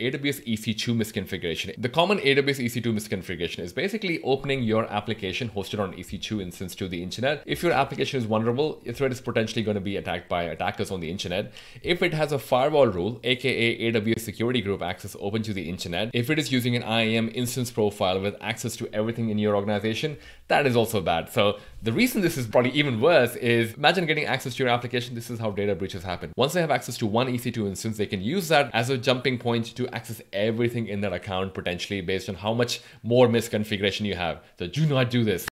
AWS EC2 misconfiguration. The common AWS EC2 misconfiguration is basically opening your application hosted on EC2 instance to the internet. If your application is vulnerable, your threat is potentially going to be attacked by attackers on the internet. If it has a firewall rule, aka AWS security group access open to the internet, if it is using an IAM instance profile with access to everything in your organization, that is also bad. So the reason this is probably even worse is imagine getting access to your application. This is how data breaches happen. Once they have access to one EC2 instance, they can use that as a jumping point to access everything in that account potentially based on how much more misconfiguration you have. So do not do this.